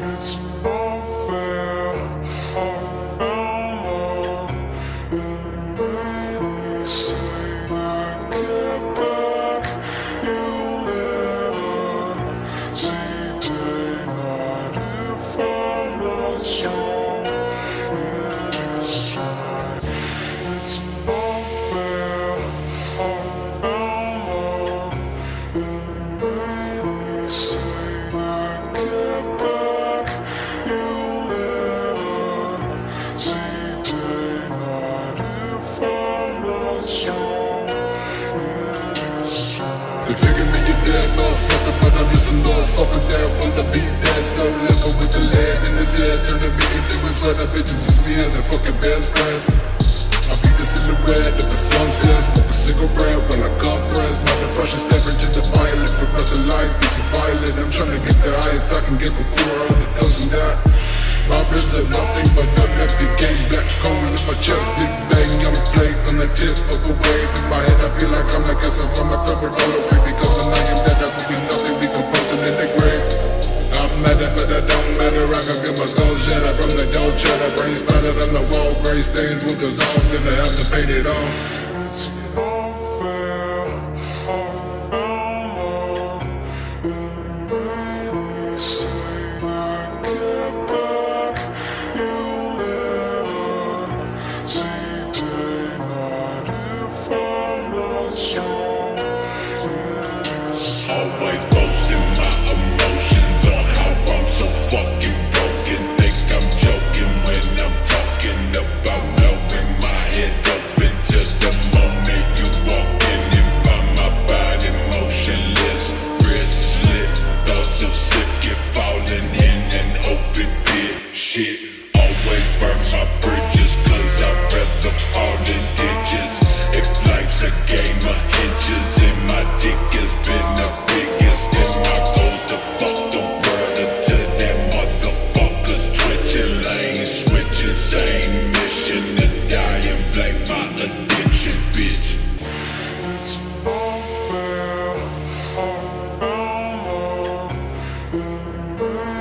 It's They figure me a dead motherfucker, but I'm just a motherfucker that wanna be next. No liquor with the lead in his head, turning me into his run. bitches use me as a fucking best friend. I be the silhouette of the sunset, smoke a cigarette while I compress. My depression staring to the violent, progressive get you violent. I'm trying to get the highest I can get before all the dozen that. My ribs are nothing but an empty gauge, black coal in my chest, big bang, I'm plate on the tip of a wave. In my head, I feel like I'm like a from from the dope cheddar Brain splattered on the wall, gray stains will dissolve. Gonna have to paint it on Bye.